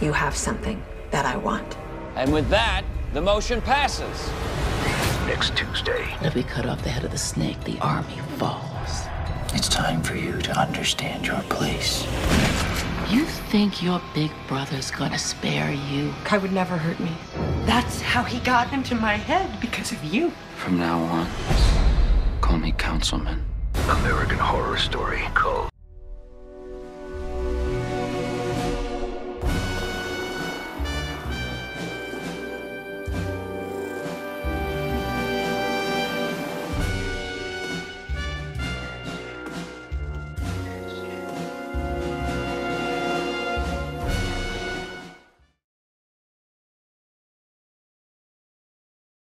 you have something that I want. And with that, the motion passes. Next Tuesday. If we cut off the head of the snake, the army falls. It's time for you to understand your place. You think your big brother's gonna spare you? Kai would never hurt me. That's how he got into my head because of you. From now on, call me Councilman. American Horror Story Cult